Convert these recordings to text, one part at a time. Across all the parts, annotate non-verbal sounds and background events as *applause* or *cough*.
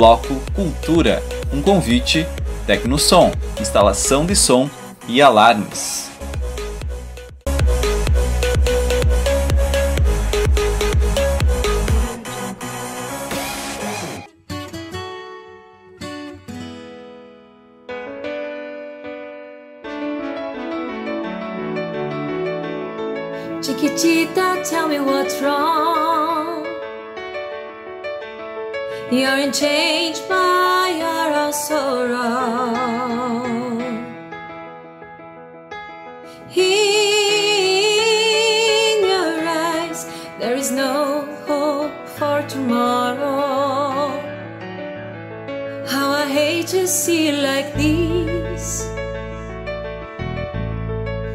Bloco Cultura, um convite Tecnosom, instalação de som e alarmes. Chiquitita, tell me what's wrong. You're enchanged by our sorrow. In your eyes, there is no hope for tomorrow. How I hate to see you like this.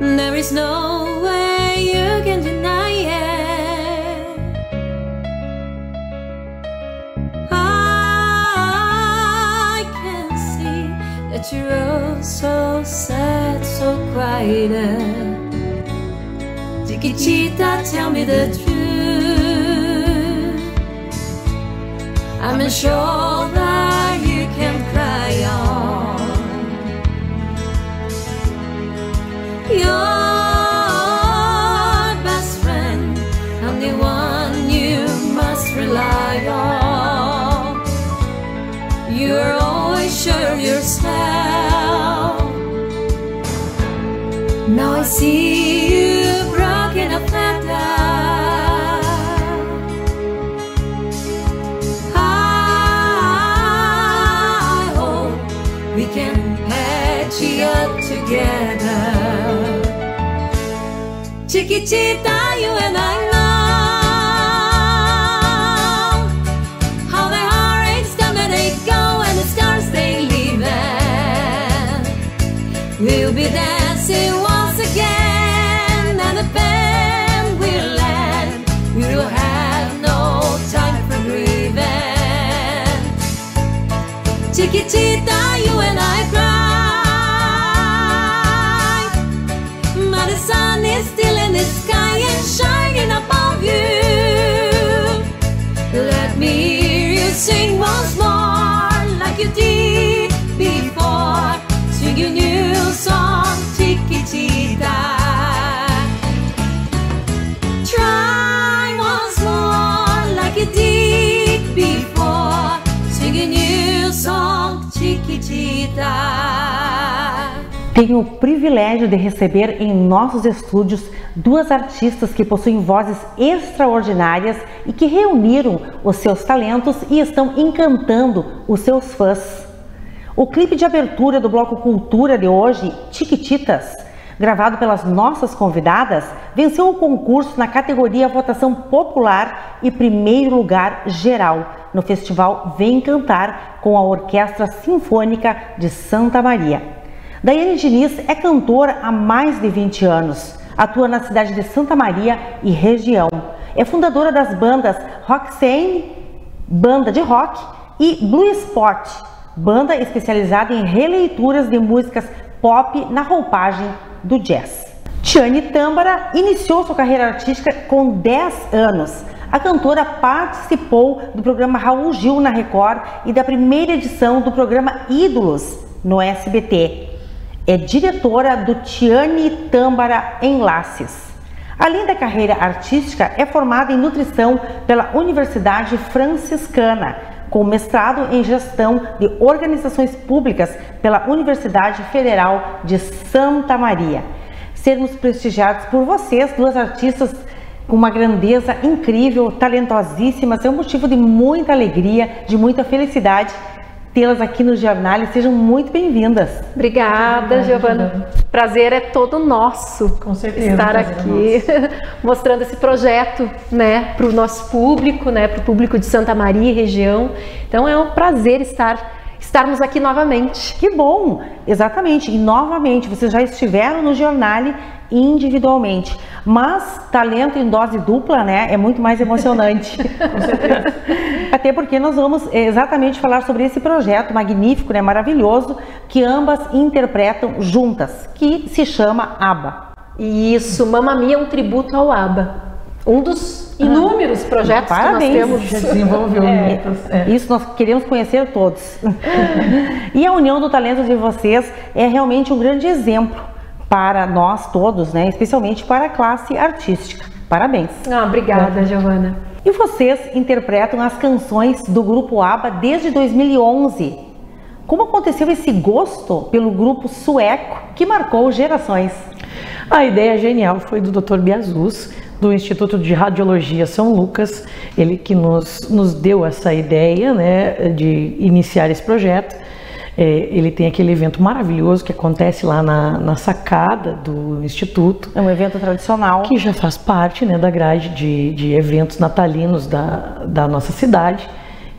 There is no way you can deny quiet. Chiquitita, tell me the truth. I'm a shoulder you can cry on. Your best friend, I'm the one you must rely on. You're always sure of yourself. See you broken up better. I hope we can patch it up together. Chiquitita, you and I Chiquitita, you and I cry. But the sun is still in the sky and shining above you. Let me hear you sing once more like you did Tenho o privilégio de receber em nossos estúdios duas artistas que possuem vozes extraordinárias e que reuniram os seus talentos e estão encantando os seus fãs. O clipe de abertura do bloco Cultura de hoje, Tiquititas, gravado pelas nossas convidadas, venceu o concurso na categoria Votação Popular e primeiro lugar geral no festival Vem Cantar com a Orquestra Sinfônica de Santa Maria. Daiane Diniz é cantora há mais de 20 anos. Atua na cidade de Santa Maria e região. É fundadora das bandas Roxane, banda de rock, e Blue Sport, banda especializada em releituras de músicas pop na roupagem do jazz. Tiane Tâmbara iniciou sua carreira artística com 10 anos. A cantora participou do programa Raul Gil na Record e da primeira edição do programa Ídolos no SBT é diretora do Tiane Tâmbara Enlaces. Além da carreira artística, é formada em nutrição pela Universidade Franciscana, com mestrado em gestão de organizações públicas pela Universidade Federal de Santa Maria. Sermos prestigiados por vocês, duas artistas com uma grandeza incrível, talentosíssimas, é um motivo de muita alegria, de muita felicidade tê-las aqui no jornal e sejam muito bem-vindas. Obrigada, Giovana. Prazer é todo nosso Com certeza, estar é aqui *laughs* mostrando esse projeto, né, para o nosso público, né, para o público de Santa Maria e região. Então é um prazer estar estarmos aqui novamente. Que bom! Exatamente. E novamente, vocês já estiveram no jornal individualmente. Mas talento em dose dupla, né, é muito mais emocionante. *laughs* Com certeza. Até porque nós vamos eh, exatamente falar sobre esse projeto magnífico, né, maravilhoso, que ambas interpretam juntas, que se chama ABBA. Isso, Mamma Mia é um tributo ao ABBA. Um dos inúmeros projetos Parabéns. que nós temos. Já desenvolveu muitos. é. Isso nós queremos conhecer todos. *laughs* e a união do talento de vocês é realmente um grande exemplo para nós todos, né? Especialmente para a classe artística. Parabéns. Ah, obrigada, Giovana. E vocês interpretam as canções do grupo ABBA desde 2011. Como aconteceu esse gosto pelo grupo sueco que marcou gerações? A ideia genial foi do Dr. Biazus, do Instituto de Radiologia São Lucas, ele que nos, nos deu essa ideia né, de iniciar esse projeto. É, ele tem aquele evento maravilhoso que acontece lá na, na sacada do Instituto, É um evento tradicional. que já faz parte né, da grade de, de eventos natalinos da, da nossa cidade.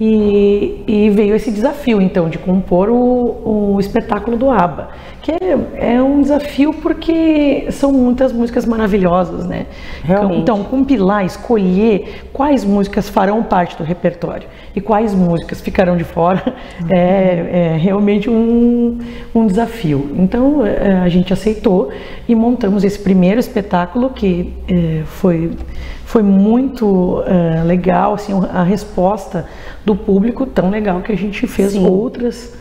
E, e veio esse desafio, então, de compor o, o espetáculo do ABBA, que é, é um desafio porque são muitas músicas maravilhosas, né? Realmente. Então, compilar, escolher quais músicas farão parte do repertório e quais músicas ficarão de fora *laughs* é, é realmente um, um desafio. Então, é, a gente aceitou e montamos esse primeiro espetáculo que é, foi foi muito eh, legal assim a resposta do público tão legal que a gente fez Sim. outras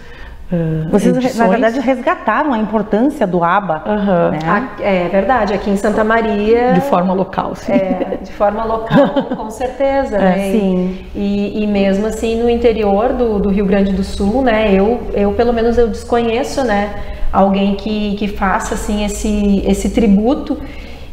eh, Vocês, na edições. verdade, resgataram a importância do ABBA. Aham. né? É verdade, aqui em Santa Maria. de forma local sim. É, de forma local, *laughs* com certeza, né? É, sim. E, e mesmo assim no interior do, do Rio Grande do Sul, né? Eu, eu pelo menos eu desconheço, né? Alguém que, que faça assim esse, esse tributo.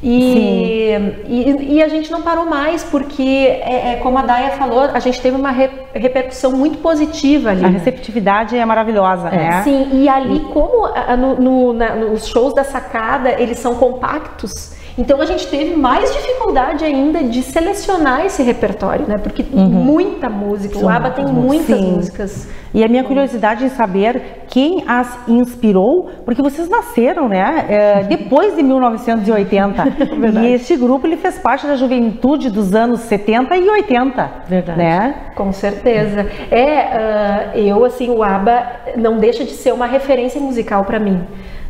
E, e, e a gente não parou mais, porque, é, é, como a Daya falou, a gente teve uma re- repercussão muito positiva ali. A né? receptividade é maravilhosa, né? Sim, e ali, como ah, no, no- na- nos shows da sacada eles são compactos, então a gente teve mais dificuldade ainda de selecionar esse repertório, né? Porque muita música, o São ABBA tem muitas Sim. músicas. E a minha curiosidade em saber quem as inspirou, porque vocês nasceram, né, é, depois de 1980. *laughs* Verdade. e este grupo ele fez parte da juventude dos anos 70 e 80. Verdade. Né? Com certeza. É, ah, eu assim, o ABBA não deixa de ser uma referência musical para mim,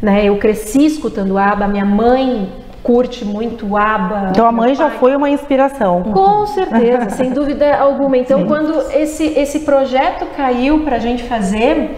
né? Eu cresci escutando o ABBA, minha mãe curte muito o ABBA. Então a mãe já foi uma inspiração. Com certeza, sem *laughs* dúvida alguma. Então, quando esse, esse projeto caiu para a gente fazer,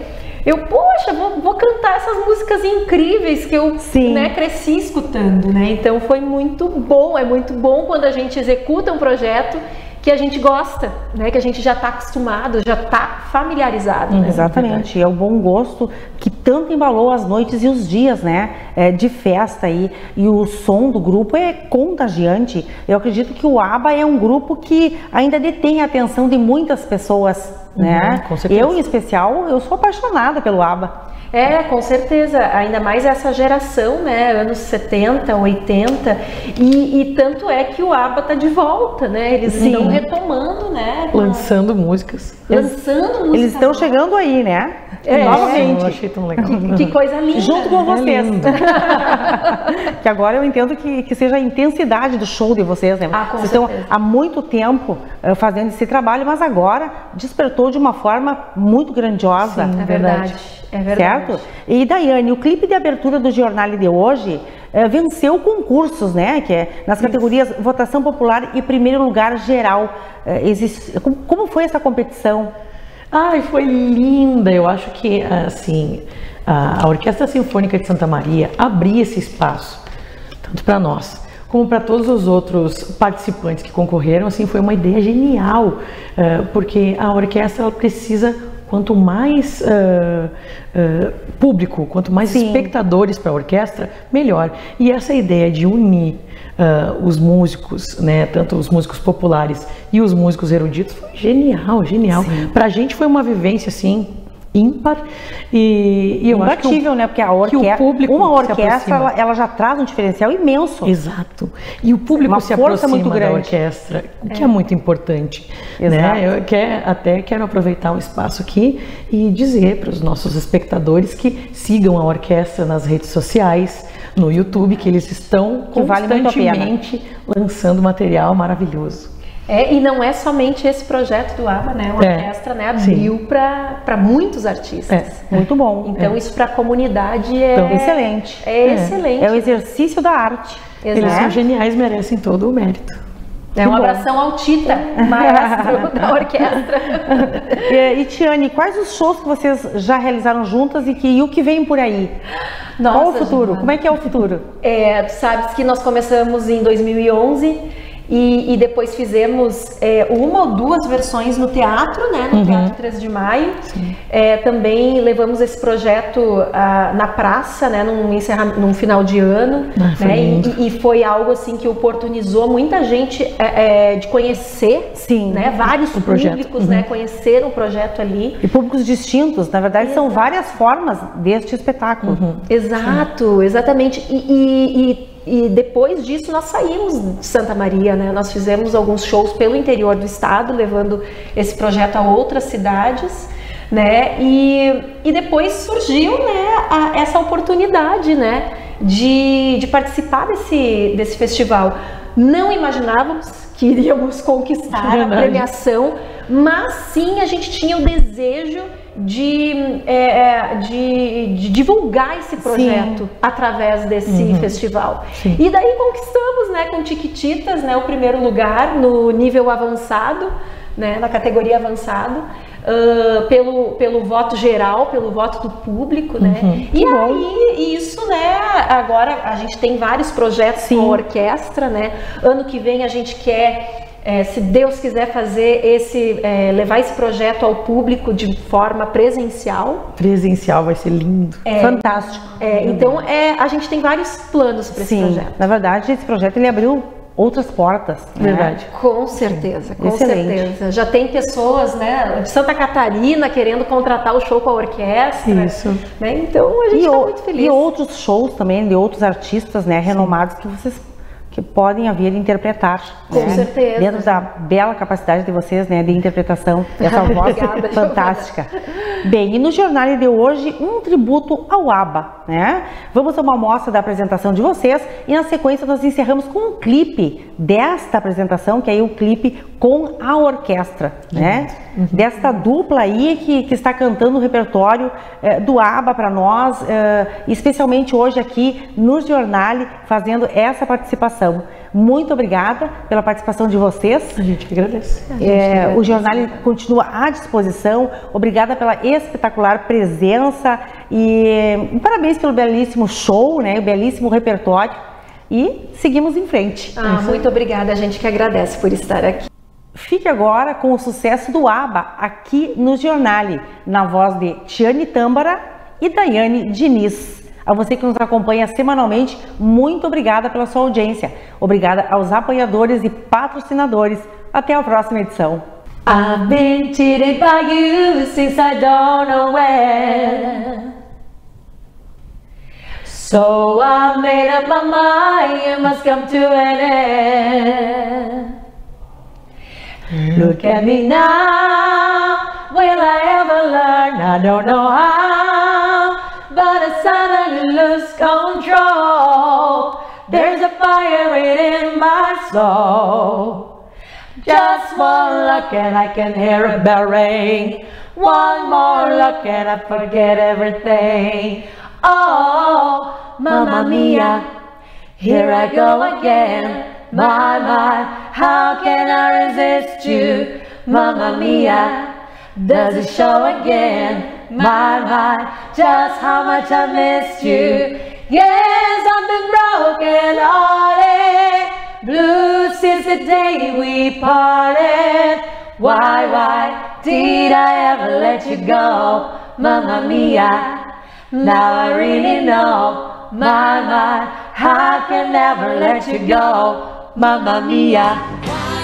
eu, poxa, vou, vou cantar essas músicas incríveis que eu Sim. né, cresci escutando, né? Então foi muito bom, é muito bom quando a gente executa um projeto que a gente gosta, né? Que a gente já está acostumado, já está familiarizado. né? Exatamente, é o bom gosto que tanto embalou as noites e os dias, né, é, de festa aí. E o som do grupo é contagiante. Eu acredito que o ABBA é um grupo que ainda detém a atenção de muitas pessoas, né? com certeza. Eu, em especial, eu sou apaixonada pelo ABBA. É, com certeza, ainda mais essa geração, né, anos 70, 80, e, e tanto é que o ABBA tá de volta, né, eles estão retomando, né, com- lançando músicas lançando música Eles estão chegando aí, né? É, eu Novamente. achei tão legal Que coisa linda. Junto com né? vocês. lindo. *laughs* que agora eu entendo que, que seja a intensidade do show de vocês, né? Ah, vocês estão há muito tempo eh, fazendo esse trabalho, mas agora despertou de uma forma muito grandiosa. Sim. É verdade, é verdade. Certo? E Daiane, o clipe de abertura do Jornal de hoje eh, venceu concursos, né? Que é nas categorias votação popular e primeiro lugar geral. Eh, existe- como- Como foi essa competição? Ai, foi linda. Eu acho que assim a Orquestra Sinfônica de Santa Maria abria esse espaço tanto para nós como para todos os outros participantes que concorreram. Assim, foi uma ideia genial, eh, porque a orquestra ela precisa quanto mais eh, eh, público, quanto mais Sim. espectadores para a orquestra, melhor. E essa ideia de unir ah, os músicos, né, tanto os músicos populares e os músicos eruditos, foi genial, genial. Para a gente foi uma vivência assim ímpar e, e eu acho que o- Imbatível, né? Porque a que o orquestra, público uma orquestra, ela, ela já traz um diferencial imenso. Exato. E o público Uma se força aproxima muito da grande. orquestra, o que é, muito importante. Exato. Né? Eu quer, até quero aproveitar o espaço aqui e dizer para os nossos espectadores que sigam a orquestra nas redes sociais, no YouTube, que eles estão Que vale constantemente lançando material maravilhoso. É, e não é somente esse projeto do ABBA, né, a É, orquestra, né, abriu para muitos artistas. É. Muito bom. Então isso para a comunidade é Então, Excelente. É excelente. É o exercício da arte. Eles Exato. são geniais, merecem todo o mérito. É um abração ao Tita, maestro *laughs* da orquestra. E, e Tiane, quais os shows que vocês já realizaram juntas e, que, e o que vem por aí? Qual o Nossa, futuro? Como é que é o futuro? É, tu sabes que nós começamos em 2011 e, e depois fizemos é, uma ou duas versões no teatro, né? No Teatro 3 de Maio. É, também levamos esse projeto ah, na praça, né? Num, encerra, num final de ano. Ah, foi né? lindo. E, e foi algo assim que oportunizou muita gente é, é, de conhecer, Sim. né? Vários O projeto. públicos, né? Conheceram o projeto ali. E públicos distintos, na verdade, são várias formas deste espetáculo. Uhum. Exato, exatamente. E, e- e- depois disso nós saímos de Santa Maria, né? Nós fizemos alguns shows pelo interior do estado, levando esse projeto a outras cidades, né? E, e depois surgiu, né, a- essa oportunidade, né, de, de participar desse, desse festival. Não imaginávamos que iríamos conquistar a Verdade. premiação, mas sim a gente tinha o desejo de, é, é, de, de divulgar esse projeto através desse festival. Sim. E daí conquistamos, né, com Tiquititas, né, o primeiro lugar no nível avançado, né, na categoria avançado, ah, pelo, pelo voto geral, pelo voto do público, né? E aí, isso, né, agora a gente tem vários projetos com a orquestra, né? Ano que vem a gente quer é, se Deus quiser fazer esse, é, levar esse projeto ao público de forma presencial. Presencial vai ser lindo. Fantástico. É, então, é, a gente tem vários planos para esse Sim, projeto. na verdade, esse projeto ele abriu outras portas. né? Verdade. Com certeza, com Excelente. certeza. Já tem pessoas, né, de Santa Catarina querendo contratar o show com a orquestra. Isso. Né? Então a gente E, está muito feliz. e outros shows também de outros artistas né, renomados que vocês que podem vir interpretar. Com né? certeza. Dentro da bela capacidade de vocês né, de interpretação, *laughs* essa voz Obrigada, fantástica. Bem, e no jornal de hoje, um tributo ao ABBA. Né? Vamos a uma amostra da apresentação de vocês e na sequência nós encerramos com um clipe desta apresentação, que é o clipe com a orquestra, né? Desta dupla aí que, que está cantando o repertório eh, do ABBA para nós, eh, especialmente hoje aqui no Jornale, fazendo essa participação. Muito obrigada pela participação de vocês. A gente que agradece. É, o jornal continua à disposição. Obrigada pela espetacular presença e parabéns pelo belíssimo show, né? O belíssimo repertório. E seguimos em frente. Ah, muito obrigada, a gente que agradece por estar aqui. Fique agora com o sucesso do ABBA aqui no Jornale, na voz de Tiane Tâmbara e Daiane Diniz. A você que nos acompanha semanalmente, muito obrigada pela sua audiência. Obrigada aos apoiadores e patrocinadores. Até a próxima edição. I've been cheated by you since I don't know when. So I made up my mind, it must come to an end. Look at me now, will I ever learn? I don't know how, but I suddenly lose control. There's a fire within my soul. Just one look and I can hear a bell ring. One more look and I forget everything. Oh, mamma mia, here I go again. My, my, how can I resist you? Mamma mia, does it show again? My, my, just how much I missed you. Yes, I've been broken hearted. Blue since the day we parted. Why, why did I ever let you go? Mamma mia, now I really know. My, my, I can never let you go. Mamma mia.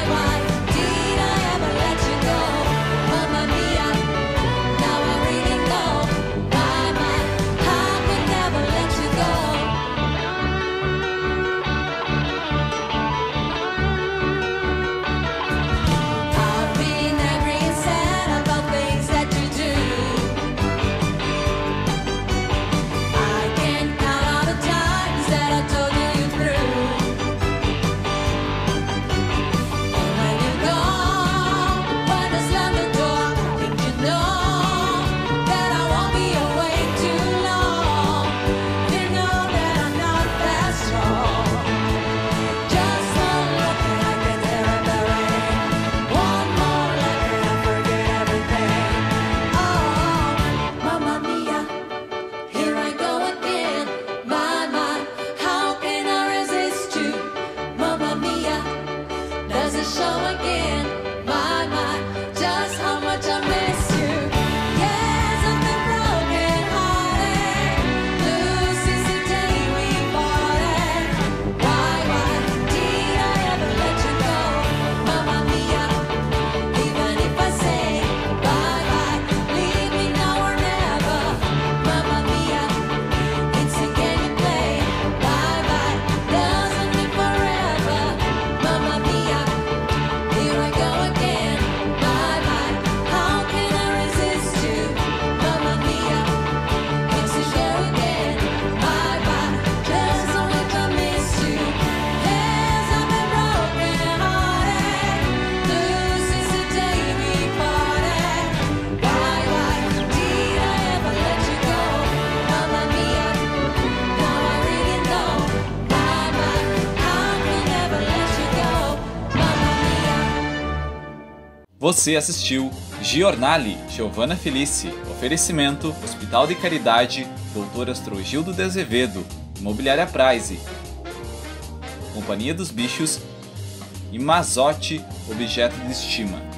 Você assistiu Giornali, Giovanna Felice, oferecimento Hospital de Caridade, Dr. Astrogildo de Azevedo, Imobiliária Prize, Companhia dos Bichos e Mazote Objeto de Estima.